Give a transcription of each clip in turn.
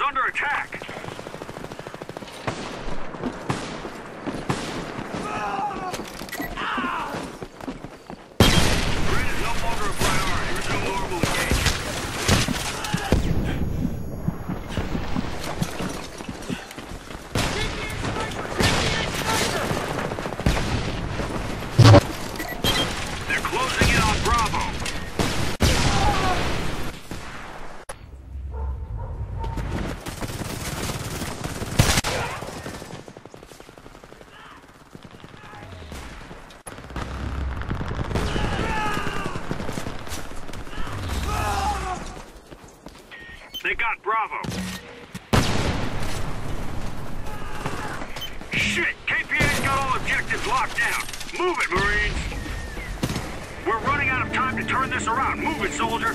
under attack. Grid is no longer a priority. Resume normal engagement. They're closing in on Bravo. They got Bravo. Shit! KPA's got all objectives locked down. Move it, Marines! We're running out of time to turn this around. Move it, soldier!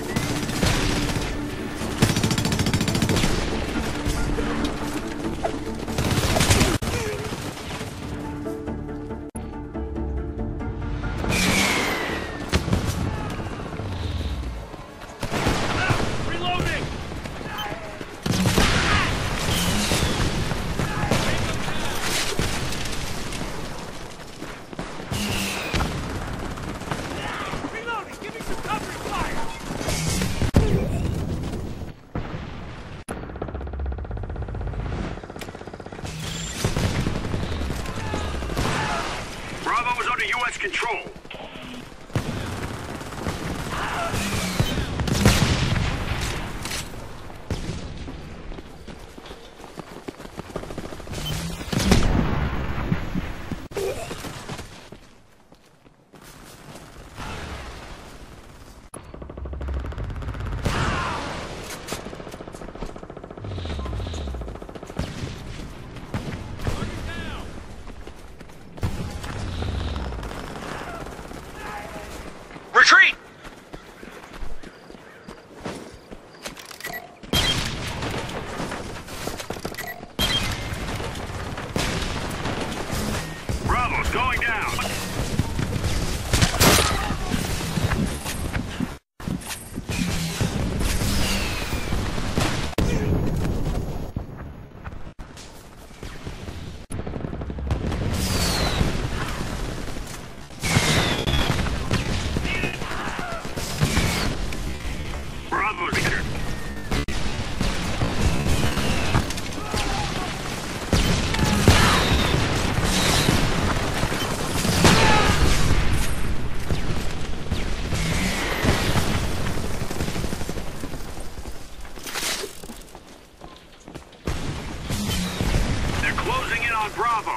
On Bravo.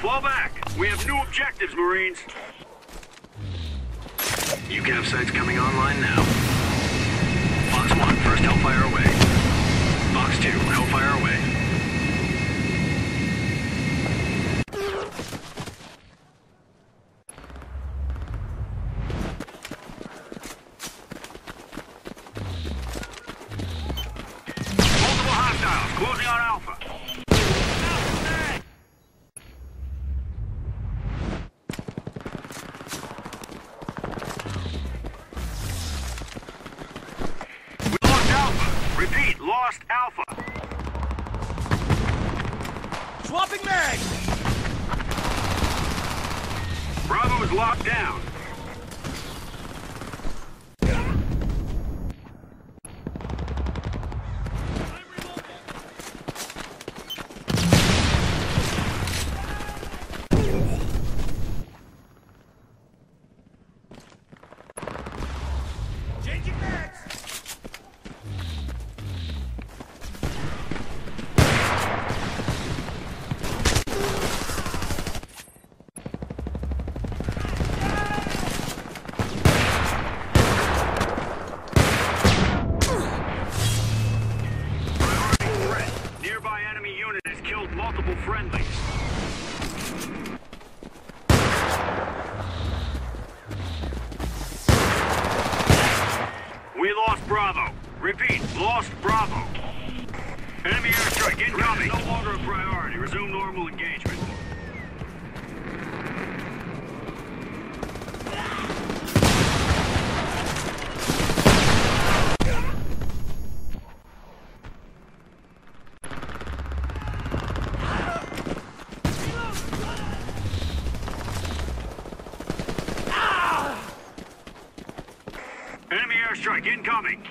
Fall back. We have new objectives, Marines. UCAV sites coming online now. Fox 1, first Hellfire away. Fox 2, Hellfire away. Multiple hostiles closing on Alpha. Is locked down. Repeat, lost Bravo. Enemy airstrike incoming. No longer a priority. Resume normal engagement. Enemy airstrike incoming.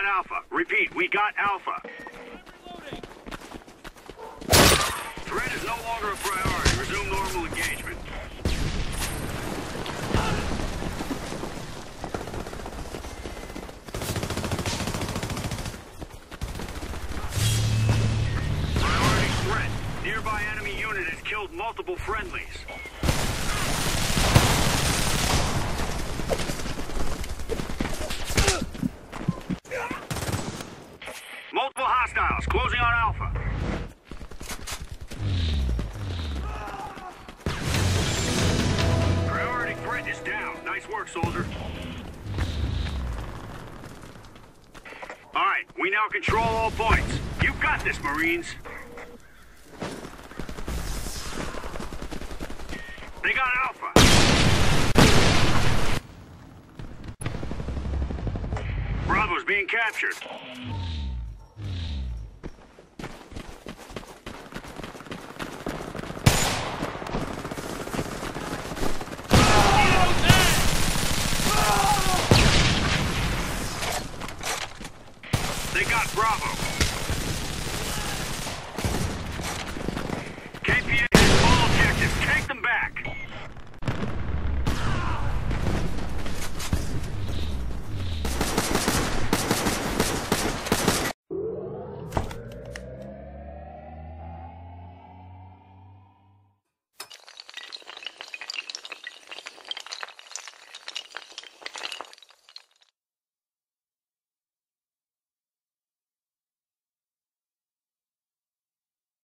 got Alpha. Repeat, we got Alpha. Threat is no longer a priority. Resume normal engagement. Priority threat. Nearby enemy unit has killed multiple friendlies. Is down. Nice work, soldier. All right, we now control all points. You got this, Marines. They got Alpha. Bravo's being captured.